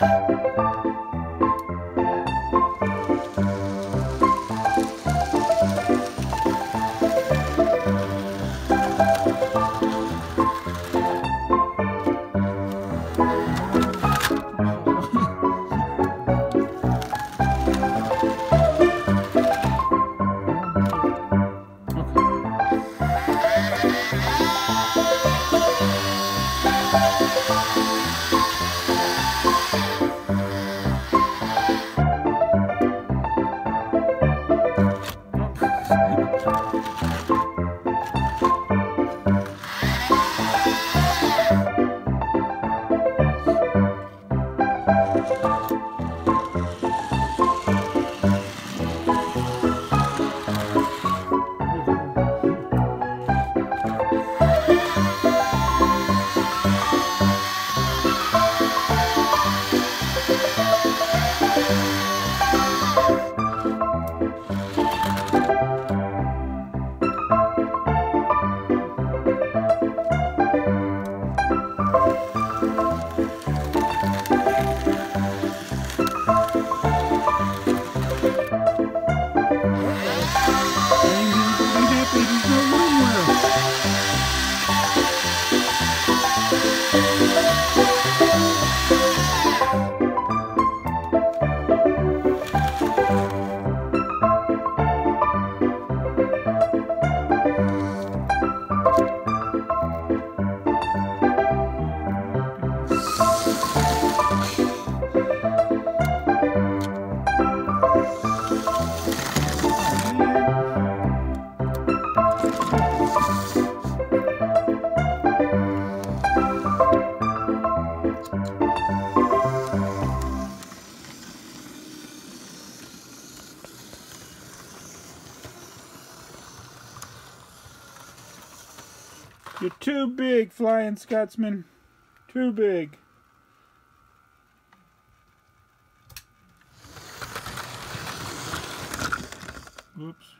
Bye. You're too big, Flying Scotsman. Too big. Oops.